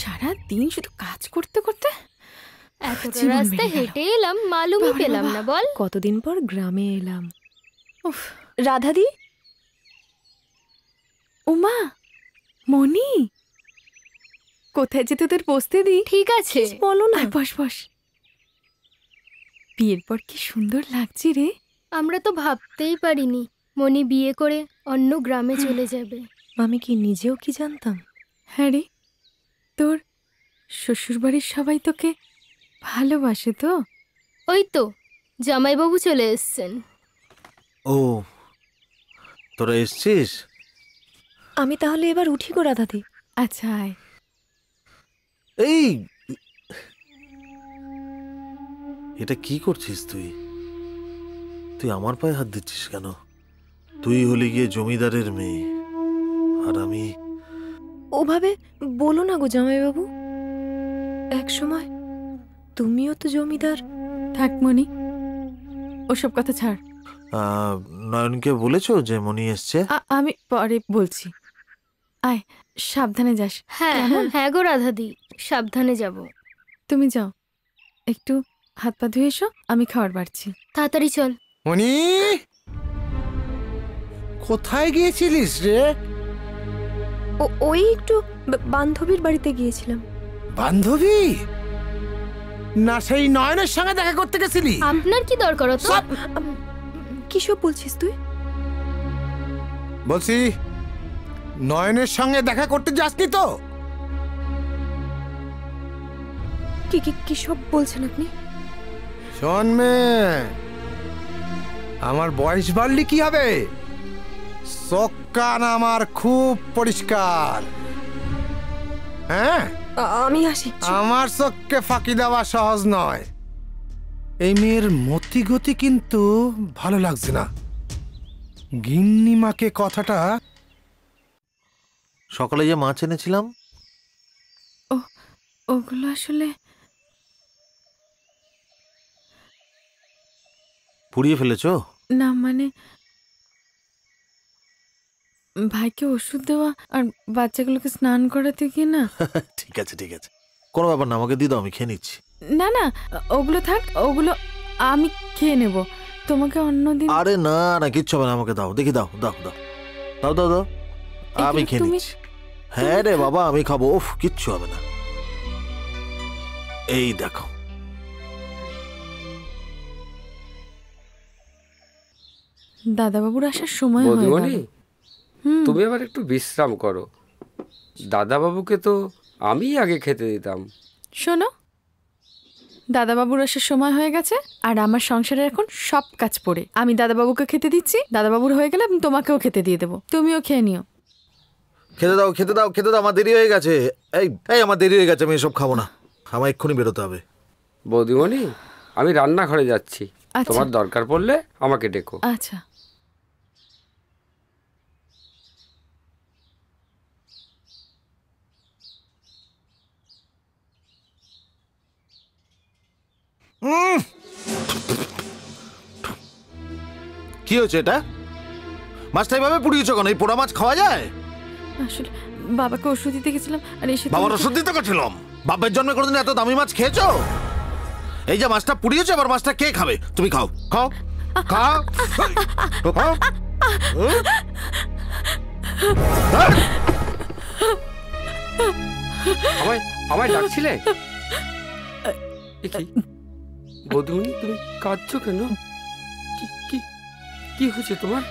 সারা দিন শুধু কাজ করতে করতে? এতটা জীবন রাস্তা বেরিয়ে গেল। হেঁটে এলাম মালুমই পেলাম বাবা। না বল। কতদিন পর গ্রামে এলাম। উফ। রাধাদি? উমা মনি কোথায় যে তোদের বসতে দি? ঠিক আছে। বলো না। বস বস। বিয়ের পর কি সুন্দর লাগছে রে। আমরা তো ভাবতেই পারিনি মনি বিয়ে করে অন্য গ্রামে চলে যাবে। আমি কি নিজেও কি জানতাম? হ্যাঁ রে। তোর শ্বশুরবাড়ির সবাই তোকে ভালোবাসে তো? ওই তো জামাইবাবু চলে এসছেন। ও তোরা এসছিস? আমি তাহলে এবার উঠি গো রাধাদি। আচ্ছা আয়। এই এটা কি করছিস তুই? তুই আমার পায়ে হাত দিচ্ছিস কেন? তুই হলি গিয়ে জমিদারের মেয়ে আর আমি ওভাবে বলো না গো জামাইবাবু। এক সময় তুমিও তো জমিদার। থাক মনি ওসব কথা ছাড়। নয়নকে বলেছ যে মনি এসছে? আমি পরে বলছি। আয় সাবধানে যাস। হ্যাঁ? হ্যাঁ গো রাধাদি সাবধানে যাব। তুমি যাও। একটু হাত পা ধুয়ে এসো আমি খাবার বাড়ছি। তাড়াতাড়ি চল। মনি কোথায় গিয়েছিলিস রে? ওই একটু বান্ধবীর বাড়িতে গিয়েছিলাম। বান্ধবী? না সেই নয়নের সঙ্গে দেখা করতে গেছিলি? আপনার কি দরকার তো কিসব বলছিস তুই? বলছি নয়নের সঙ্গে দেখা করতে যাসনি তো? কি কি কিসব বলছেন আপনি? শোন মেয়ে আমার বয়স বাড়লি কি হবে? চোখ কান আমার খুব পরিষ্কার। হ্যাঁ? আমি আসি। আমার চোখকে ফাঁকি দেওয়া সহজ নয়। এই মেয়ের মতি গতি কিন্তু ভালো লাগছে না। গিন্নিমাকে কথাটা সকালে যে মাছ এনেছিলাম। ওগুলো আসলে পুড়িয়ে ফেলেছো? না মানে ভাইকে ওষুধ দেওয়া আর বাচ্চাগুলোকে স্নান করাতে গিয়ে না? ঠিক আছে ঠিক আছে। কোনো ব্যাপার না আমাকে দিয়ে দাও আমি খেয়ে নিচ্ছি। না না ওগুলো থাক ওগুলো আমি খেয়ে নেব। তোমাকে অন্যদিন আরে না না কিচ্ছু হবে না আমাকে দাও দেখি দাও দাও দাও। দাও দাও দাও। আমি খেয়ে নিচ্ছি। হ্যাঁ রে বাবা আমি খাব। উফ কিচ্ছু হবে না। এই দেখো। দাদাবাবুর আসার সময় হয়ে গেল। তুমি আবার একটু বিশ্রাম করো। দাদাবাবুকে তো আমি আগে খেতে দিতাম। শোনো দাদাবাবুর আসার সময় হয়ে গেছে আর আমার সংসারে এখন সব কাজ পড়ে। আমি দাদাবাবুকে খেতে দিচ্ছি দাদাবাবুর হয়ে গেলে আমি তোমাকেও খেতে দিয়ে দেবো। তুমিও খেয়ে নিও। খেতে দাও খেতে দাও খেতে দাও আমার দেরি হয়ে গেছে। এই এই আমার দেরি হয়ে গেছে আমি এসব খাব না। আমার এক্ষুনি বেরোতে হবে। বৌদিমণি আমি রান্নাঘরে যাচ্ছি। আচ্ছা। তোমার দরকার পড়লে আমাকে ডেকো। আচ্ছা। কি হয়েছে এটা? মাছটা এইভাবে পুড়িয়েছো কেন? এই পোড়া মাছ খাওয়া যায়? আসলে বাবাকে ওষুধ দিতে গেছিলাম আর এসে বাবার ওষুধ দিতে গেছিলাম? বাপের জন্মে কোনোদিন এত দামি মাছ খেয়েছো? এই যে মাছটা পুড়িয়েছো এবার মাছটা কে খাবে? তুমি খাও খাও খাও খাও। আমায় আমায় ডাকছিলে? কি তুমি কাঁদছো কেন? কি কি হয়েছে তোমার?